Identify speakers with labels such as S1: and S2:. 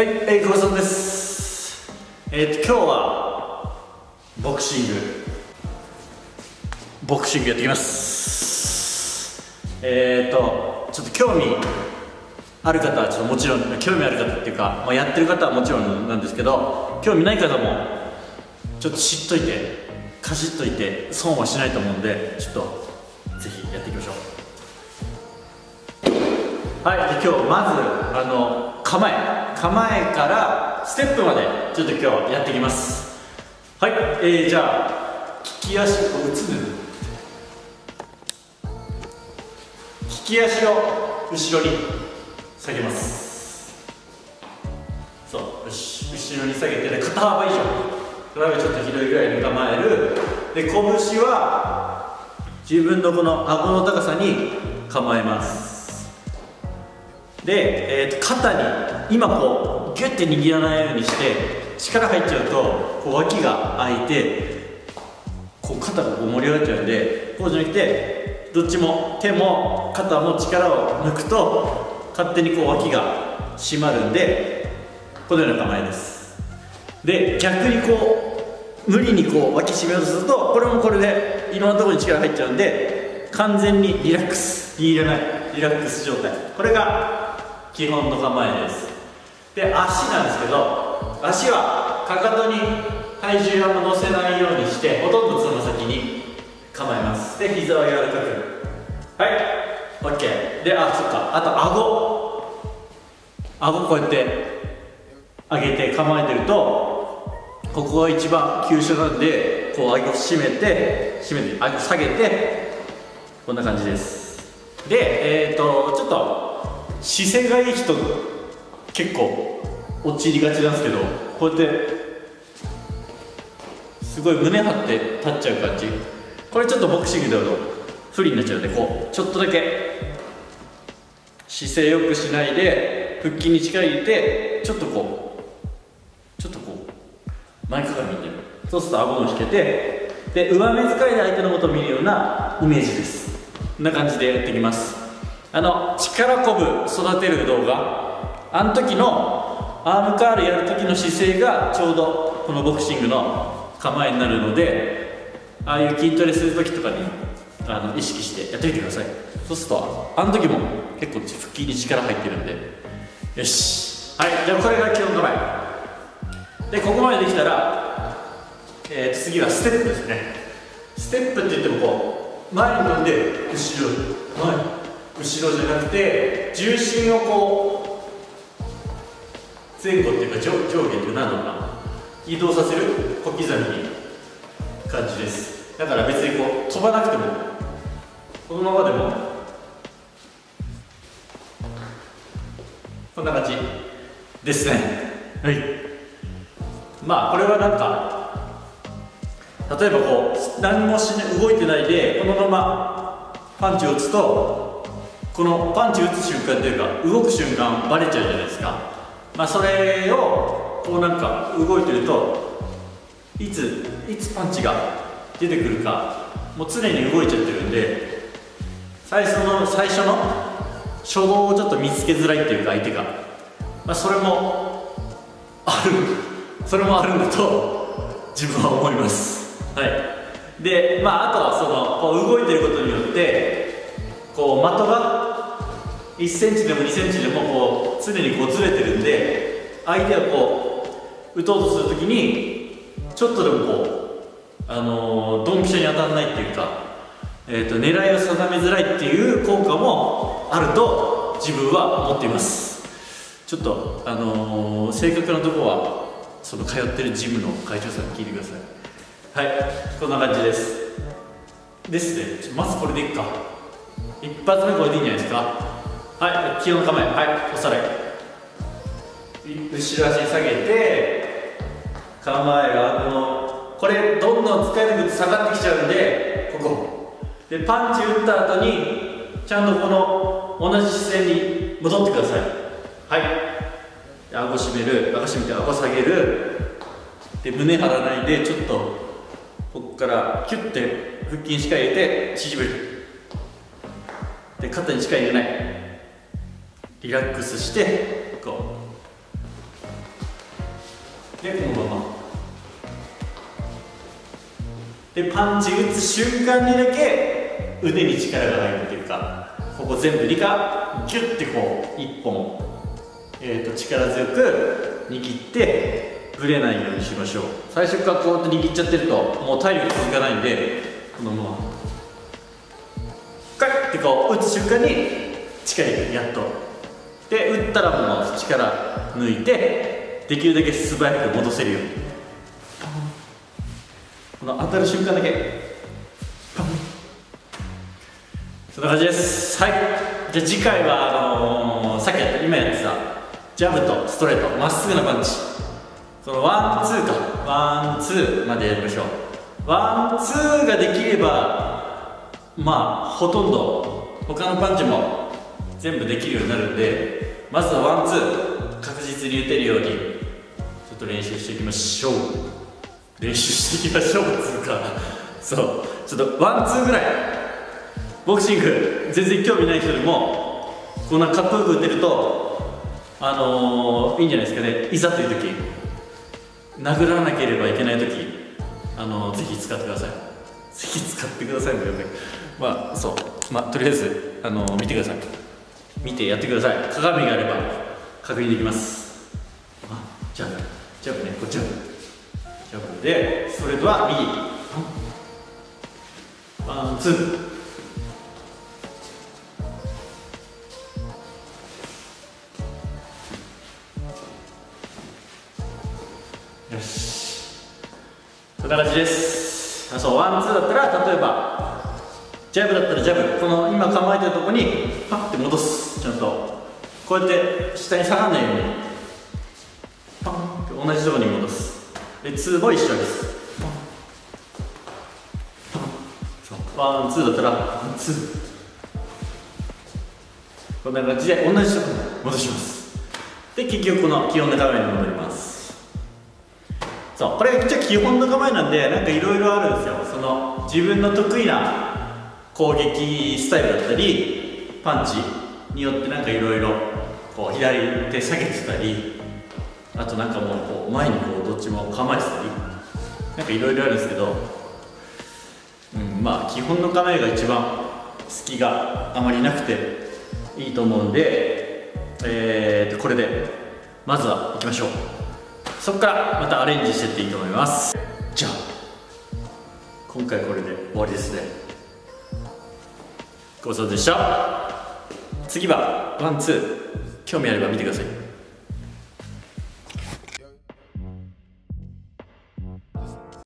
S1: はい、えー、久保さんです。えー、と今日はボクシング、ボクシングやってきます。えーとちょっと興味ある方はちょっともちろん興味ある方っていうか、まあ、やってる方はもちろんなんですけど、興味ない方もちょっと知っといて、かじっといて損はしないと思うんで、ちょっとぜひやっていきましょう。はい、で今日まずあの構え。構えからステップまでちょっと今日やっていきます。はい、えー、じゃあ利き足を打つね利き足を後ろに下げます。そうよし後ろに下げてで肩幅以上。肩幅ちょっと広いぐらいに構える。で拳は自分のこの顎の高さに構えますで、えー、と肩に今こうギュッて握らないようにして力入っちゃうとこう脇が開いてこう肩がこう盛り上がっちゃうんでこうじゃなくてどっちも手も肩も力を抜くと勝手にこう脇が締まるんでこのような構えです。で逆にこう無理にこう脇締めようとするとこれもこれでいろんなところに力入っちゃうんで完全にリラックス。握らないリラックス状態。これが基本の構えです。で足なんですけど足はかかとに体重を乗せないようにしてほとんどつま先に構えます。で膝を柔らかく。はい。OK であそっか。あと顎。顎こうやって上げて構えてるとここが一番急所なんでこう顎締めて締めて顎下げてこんな感じです。でえっ、ー、とちょっと姿勢がいい人結構陥りがちなんですけどこうやってすごい胸張って立っちゃう感じ。これちょっとボクシングだと不利になっちゃうんでこうちょっとだけ。姿勢よくしないで腹筋に力入れてちょっとこうちょっとこう前かがみに。るそうすると顎を引けてで上目遣いで相手のことを見るようなイメージです。こんな感じでやっていきます。あの力こぶ育てる動画。あの時のアームカールやる時の姿勢がちょうどこのボクシングの構えになるのでああいう筋トレする時とかにあの意識してやってみてください。そうするとあの時も結構腹筋に力入ってるんで。よし。はいじゃあこれが基本構えでここまでできたら、えー、次はステップですね。ステップって言ってもこう前に飛んで後ろ前後ろじゃなくて重心をこう前後っていうか上上下っていう何のか。移動させる小刻みに感じです。だから別にこう飛ばなくてもこのままでもこんな感じですね。はい。まあこれはなんか例えばこう何もしない動いてないでこのままパンチを打つとこのパンチ打つ瞬間っていうか動く瞬間バレちゃうじゃないですか。まあそれをこうなんか動いてるといついつパンチが出てくるかもう常に動いちゃってるんで最初の最初の初動をちょっと見つけづらいっていうか相手が、まあ、それもあるそれもあるんだと自分は思います。はい。でまああとはそのこう動いてることによってこう的が1センチでも2センチでもこう常にこうずれてるんで相手がこう打とうとするときにちょっとでもこうあの、ドンピシャに当たらないっていうか、えーと、狙いを定めづらいっていう効果もあると自分は思っています。ちょっとあのー、正確なとこはその通ってるジムの会長さんに聞いてください。はいこんな感じです。ですねまずこれでいっか。一発目これでいいんじゃないですか。はい基本構えはいおさらい。後ろ足下げて構えがこのこれどんどん使えてくると下がってきちゃうんでここ。でパンチ打った後にちゃんとこの同じ姿勢に戻ってください。はい。顎締める顎締めて顎下げる。で胸張らないでちょっとここからキュッて腹筋しっかり入れて縮める。で肩に力入れないリラックスしてこう。でこのまま。でパンチ打つ瞬間にだけ腕に力が入るというか。ここ全部理科ギュッてこう一本、えーと、力強く握ってぶれないようにしましょう。最初からこうやって握っちゃってるともう体力続かないんでこのまま。ガッてこう打つ瞬間に力がやっと。で打ったらもう力抜いてできるだけ素早く戻せるように。この当たる瞬間だけ。そんな感じです。はい。じゃあ次回はあのー、さっきやった今やってたジャブとストレートまっすぐなパンチ。そのワンツーか。ワンツーまでやりましょう。ワンツーができればまあほとんど他のパンチも全部できるようになるんでまずはワンツー確実に打てるようにちょっと練習していきましょう。練習していきましょうつうかそう。ちょっとワンツーぐらい。ボクシング全然興味ない人でもこんなかっこよく打てるとあのー、いいんじゃないですかね。いざという時殴らなければいけない時あのー、ぜひ使ってください。ぜひ使ってくださいねまあそう。まあとりあえずあのー、見てください。見てやってください。鏡があれば確認できます。あジャブ。ジャブね。こっちジャブ。ジャブでそれでは右。ワンツー。よし。そんな感じです。あそう。ワンツーだったら例えばジャブだったらジャブ。この今構えてるとこにパッて戻す。ちゃんと。こうやって下に下がらないように。パンって同じとこに戻す。でツーも一緒です。ワンツーだったらワンツー。こんな感じで同じとこに戻します。で結局この基本の構えに戻ります。そう。これ一応基本の構えなんでなんかいろいろあるんですよ。その自分の得意な攻撃スタイルだったりパンチによってなんかいろいろこう左手下げてたりあとなんかもうこう前にこうどっちも構えてたりなんかいろいろあるんですけど、うん、まあ基本の構えが一番隙があまりなくていいと思うんで、えー、これでまずは行きましょう。そこからまたアレンジしていっていいと思います。じゃあ今回これで終わりですね。ごちそうでした。次はワンツー。興味あれば見てください。